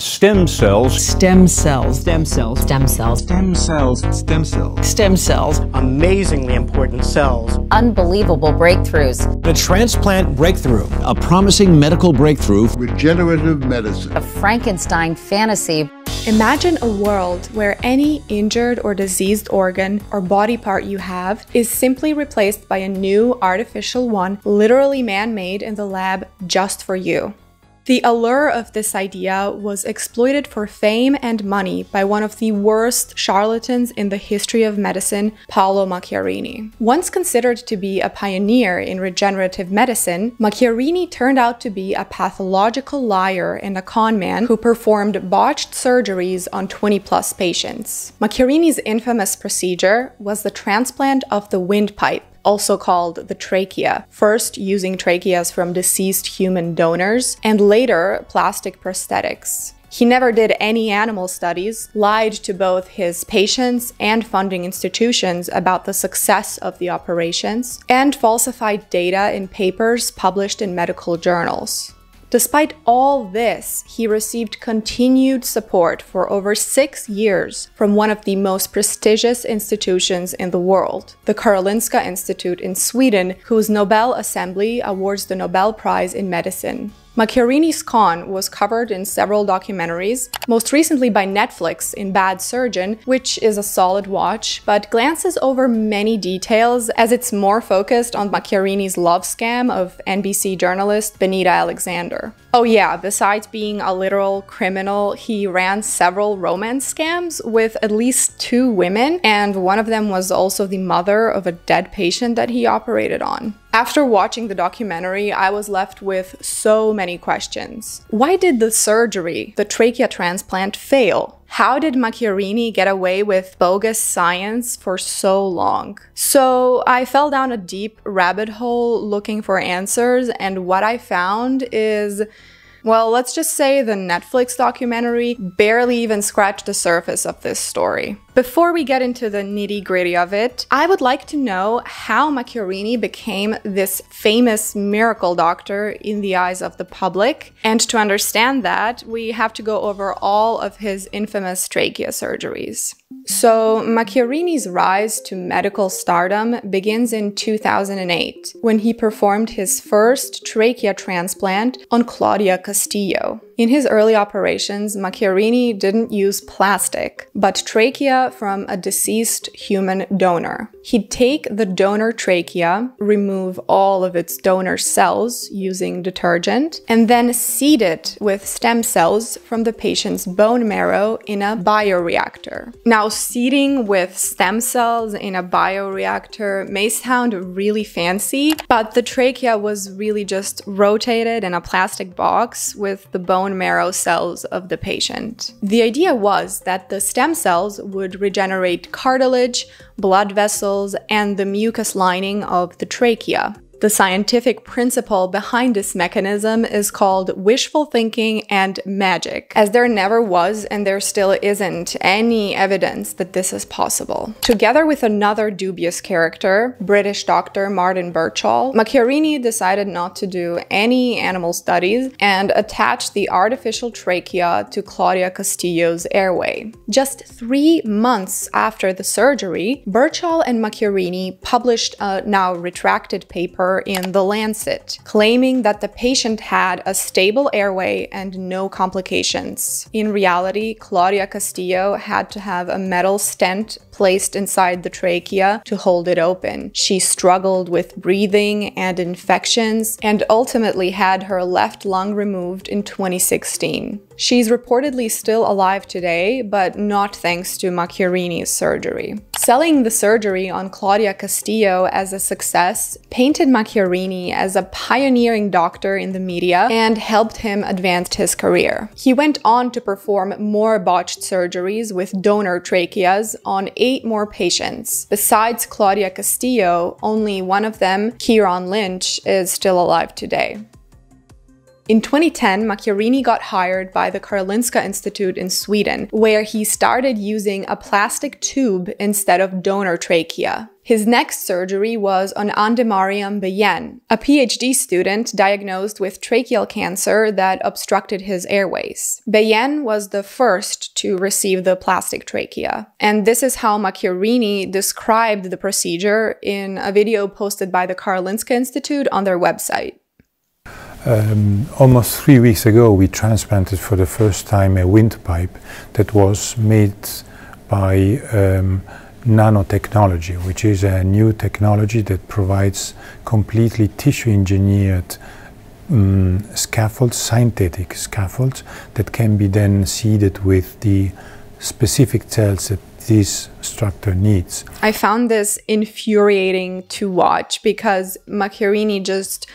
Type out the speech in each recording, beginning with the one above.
Stem cells. Stem cells. Stem cells. Stem cells. Stem cells. Stem cells. Stem cells. Amazingly important cells. Unbelievable breakthroughs. A transplant breakthrough. A promising medical breakthrough. Regenerative medicine. A Frankenstein fantasy. Imagine a world where any injured or diseased organ or body part you have is simply replaced by a new artificial one, literally man made in the lab just for you. The allure of this idea was exploited for fame and money by one of the worst charlatans in the history of medicine, Paolo Macchiarini. Once considered to be a pioneer in regenerative medicine, Macchiarini turned out to be a pathological liar and a conman who performed botched surgeries on 20 plus patients. Macchiarini's infamous procedure was the transplant of the windpipe also called the trachea, first using tracheas from deceased human donors, and later plastic prosthetics. He never did any animal studies, lied to both his patients and funding institutions about the success of the operations, and falsified data in papers published in medical journals. Despite all this, he received continued support for over six years from one of the most prestigious institutions in the world, the Karolinska Institute in Sweden, whose Nobel Assembly awards the Nobel Prize in Medicine. Macchiarini's con was covered in several documentaries, most recently by Netflix in Bad Surgeon, which is a solid watch, but glances over many details as it's more focused on Macchiarini's love scam of NBC journalist Benita Alexander. Oh yeah, besides being a literal criminal, he ran several romance scams with at least two women, and one of them was also the mother of a dead patient that he operated on. After watching the documentary, I was left with so many questions. Why did the surgery, the trachea transplant, fail? How did Macchiarini get away with bogus science for so long? So I fell down a deep rabbit hole looking for answers, and what I found is well, let's just say the Netflix documentary barely even scratched the surface of this story. Before we get into the nitty gritty of it, I would like to know how Macchiarini became this famous miracle doctor in the eyes of the public. And to understand that, we have to go over all of his infamous trachea surgeries. So, Macchiarini's rise to medical stardom begins in 2008 when he performed his first trachea transplant on Claudia Castillo. In his early operations, Macchiarini didn't use plastic, but trachea from a deceased human donor. He'd take the donor trachea, remove all of its donor cells using detergent, and then seed it with stem cells from the patient's bone marrow in a bioreactor. Now, seeding with stem cells in a bioreactor may sound really fancy, but the trachea was really just rotated in a plastic box with the bone marrow cells of the patient. The idea was that the stem cells would regenerate cartilage, blood vessels, and the mucous lining of the trachea. The scientific principle behind this mechanism is called wishful thinking and magic, as there never was and there still isn't any evidence that this is possible. Together with another dubious character, British doctor Martin Birchall, Macchiarini decided not to do any animal studies and attached the artificial trachea to Claudia Castillo's airway. Just three months after the surgery, Birchall and Macchiarini published a now retracted paper in The Lancet, claiming that the patient had a stable airway and no complications. In reality, Claudia Castillo had to have a metal stent placed inside the trachea to hold it open. She struggled with breathing and infections and ultimately had her left lung removed in 2016. She's reportedly still alive today, but not thanks to Macchiarini's surgery. Selling the surgery on Claudia Castillo as a success painted Macchiarini as a pioneering doctor in the media and helped him advance his career. He went on to perform more botched surgeries with donor tracheas on eight more patients. Besides Claudia Castillo, only one of them, Ciaran Lynch, is still alive today. In 2010, Macchiarini got hired by the Karolinska Institute in Sweden, where he started using a plastic tube instead of donor trachea. His next surgery was on Andemariam Beyen, a PhD student diagnosed with tracheal cancer that obstructed his airways. Beyen was the first to receive the plastic trachea. And this is how Macchiarini described the procedure in a video posted by the Karolinska Institute on their website. Um, almost three weeks ago, we transplanted for the first time a windpipe that was made by um, nanotechnology, which is a new technology that provides completely tissue engineered um, scaffolds, synthetic scaffolds, that can be then seeded with the specific cells that this structure needs. I found this infuriating to watch because Macchiarini just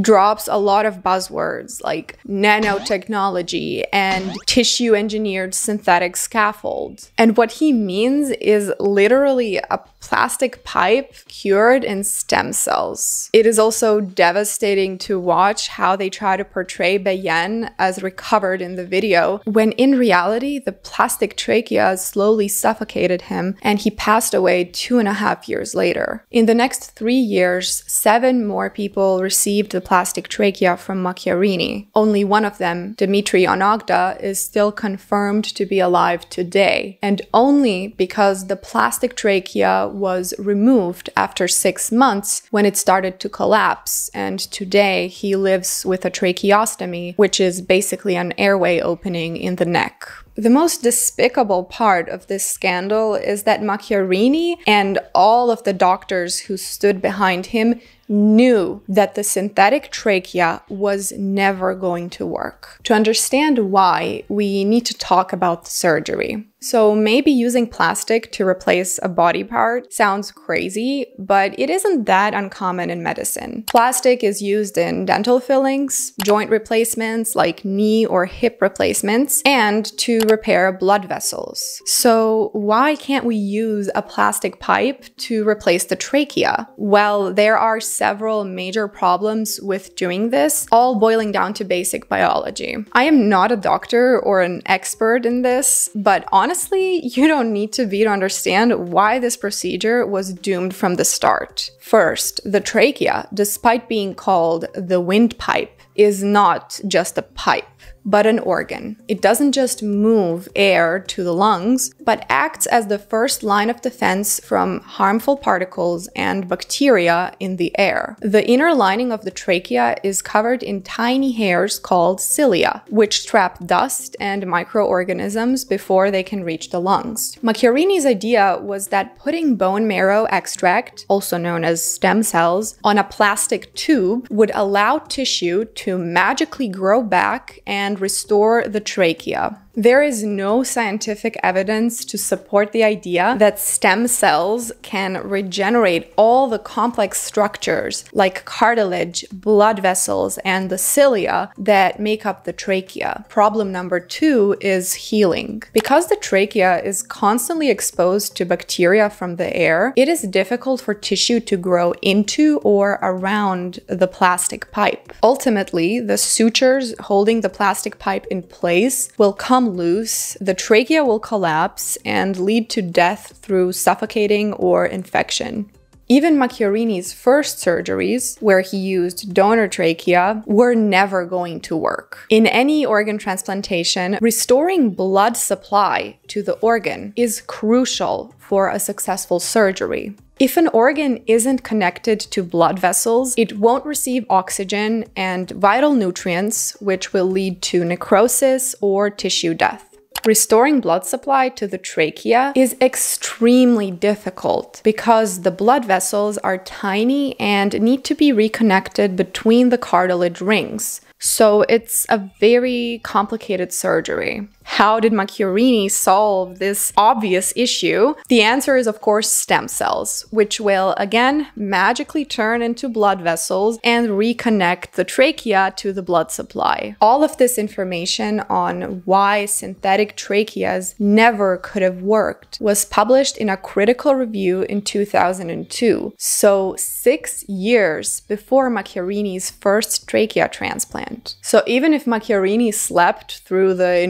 drops a lot of buzzwords like nanotechnology and tissue engineered synthetic scaffold. And what he means is literally a plastic pipe cured in stem cells. It is also devastating to watch how they try to portray Beyen as recovered in the video, when in reality, the plastic trachea slowly suffocated him and he passed away two and a half years later. In the next three years, seven more people received the plastic trachea from Macchiarini. Only one of them, Dmitry Onogda, is still confirmed to be alive today, and only because the plastic trachea was removed after six months when it started to collapse. And today he lives with a tracheostomy, which is basically an airway opening in the neck. The most despicable part of this scandal is that Macchiarini and all of the doctors who stood behind him knew that the synthetic trachea was never going to work. To understand why, we need to talk about the surgery. So maybe using plastic to replace a body part sounds crazy, but it isn't that uncommon in medicine. Plastic is used in dental fillings, joint replacements like knee or hip replacements, and to repair blood vessels. So why can't we use a plastic pipe to replace the trachea? Well, there are several major problems with doing this, all boiling down to basic biology. I am not a doctor or an expert in this, but honestly, honestly, you don't need to be to understand why this procedure was doomed from the start. First, the trachea, despite being called the windpipe, is not just a pipe but an organ. It doesn't just move air to the lungs, but acts as the first line of defense from harmful particles and bacteria in the air. The inner lining of the trachea is covered in tiny hairs called cilia, which trap dust and microorganisms before they can reach the lungs. Macchiarini's idea was that putting bone marrow extract, also known as stem cells, on a plastic tube would allow tissue to magically grow back and restore the trachea. There is no scientific evidence to support the idea that stem cells can regenerate all the complex structures like cartilage, blood vessels, and the cilia that make up the trachea. Problem number two is healing. Because the trachea is constantly exposed to bacteria from the air, it is difficult for tissue to grow into or around the plastic pipe. Ultimately, the sutures holding the plastic pipe in place will come come loose, the trachea will collapse and lead to death through suffocating or infection. Even Macchiarini's first surgeries, where he used donor trachea, were never going to work. In any organ transplantation, restoring blood supply to the organ is crucial for a successful surgery. If an organ isn't connected to blood vessels, it won't receive oxygen and vital nutrients, which will lead to necrosis or tissue death. Restoring blood supply to the trachea is extremely difficult because the blood vessels are tiny and need to be reconnected between the cartilage rings. So it's a very complicated surgery. How did Macchiarini solve this obvious issue? The answer is, of course, stem cells, which will again magically turn into blood vessels and reconnect the trachea to the blood supply. All of this information on why synthetic tracheas never could have worked was published in a critical review in 2002, so six years before Macchiarini's first trachea transplant. So even if Macchiarini slept through the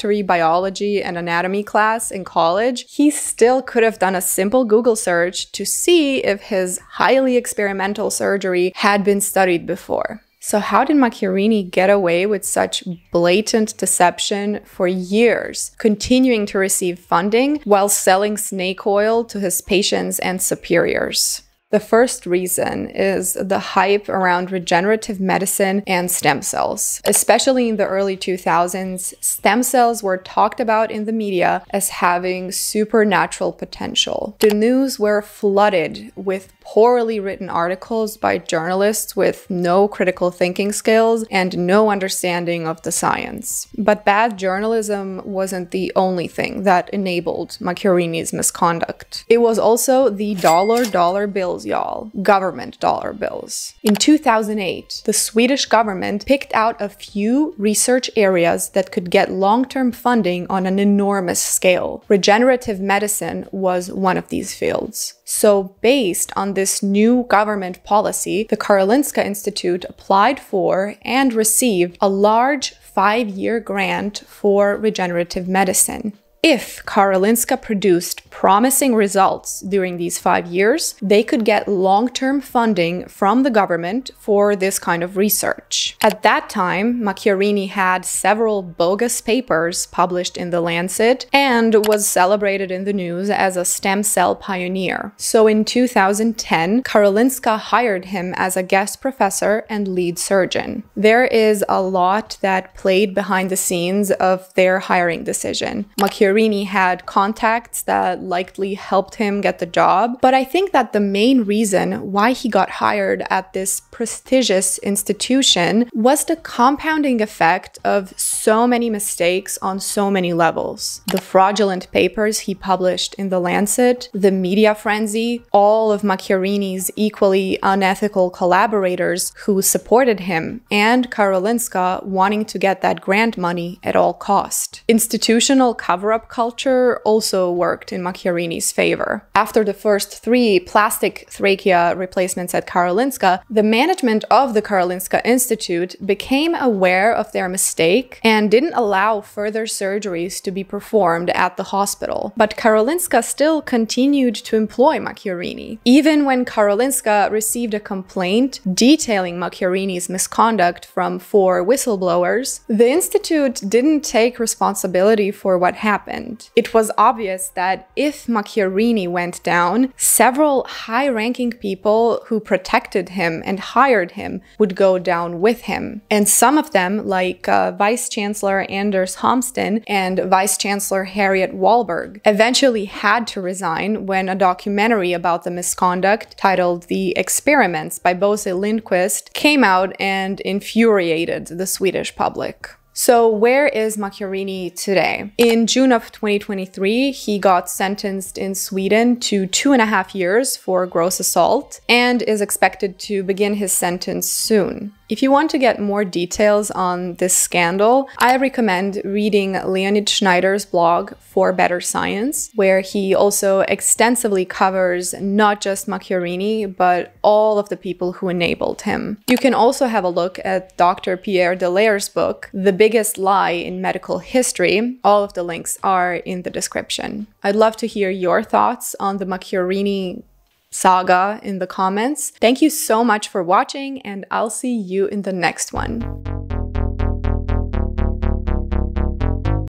introductory biology and anatomy class in college, he still could have done a simple Google search to see if his highly experimental surgery had been studied before. So, how did Macchiarini get away with such blatant deception for years, continuing to receive funding while selling snake oil to his patients and superiors? The first reason is the hype around regenerative medicine and stem cells. Especially in the early 2000s, stem cells were talked about in the media as having supernatural potential. The news were flooded with poorly written articles by journalists with no critical thinking skills and no understanding of the science. But bad journalism wasn't the only thing that enabled Macchiarini's misconduct. It was also the dollar dollar bills, y'all. Government dollar bills. In 2008, the Swedish government picked out a few research areas that could get long term funding on an enormous scale. Regenerative medicine was one of these fields. So, based on this new government policy, the Karolinska Institute applied for and received a large five year grant for regenerative medicine. If Karolinska produced promising results during these five years, they could get long term funding from the government for this kind of research. At that time, Macchiarini had several bogus papers published in The Lancet and was celebrated in the news as a stem cell pioneer. So in 2010, Karolinska hired him as a guest professor and lead surgeon. There is a lot that played behind the scenes of their hiring decision. Macchiarini Macchiarini had contacts that likely helped him get the job. But I think that the main reason why he got hired at this prestigious institution was the compounding effect of so many mistakes on so many levels. The fraudulent papers he published in The Lancet, the media frenzy, all of Macchiarini's equally unethical collaborators who supported him, and Karolinska wanting to get that grant money at all cost. Institutional cover-up culture also worked in Macchiarini's favor. After the first three plastic trachea replacements at Karolinska, the management of the Karolinska Institute became aware of their mistake and didn't allow further surgeries to be performed at the hospital. But Karolinska still continued to employ Macchiarini. Even when Karolinska received a complaint detailing Macchiarini's misconduct from four whistleblowers, the institute didn't take responsibility for what happened happened. It was obvious that if Macchiarini went down, several high ranking people who protected him and hired him would go down with him. And some of them, like uh, Vice Chancellor Anders Hamsten and Vice Chancellor Harriet Wallberg, eventually had to resign when a documentary about the misconduct titled The Experiments by Bosse Lindquist came out and infuriated the Swedish public. So, where is Macchiarini today? In June of 2023, he got sentenced in Sweden to two and a half years for gross assault and is expected to begin his sentence soon. If you want to get more details on this scandal, I recommend reading Leonid Schneider's blog For Better Science, where he also extensively covers not just Macchiarini, but all of the people who enabled him. You can also have a look at Dr. Pierre Delaere's book, The Biggest Lie in Medical History. All of the links are in the description. I'd love to hear your thoughts on the Macchiarini saga in the comments. Thank you so much for watching, and I'll see you in the next one.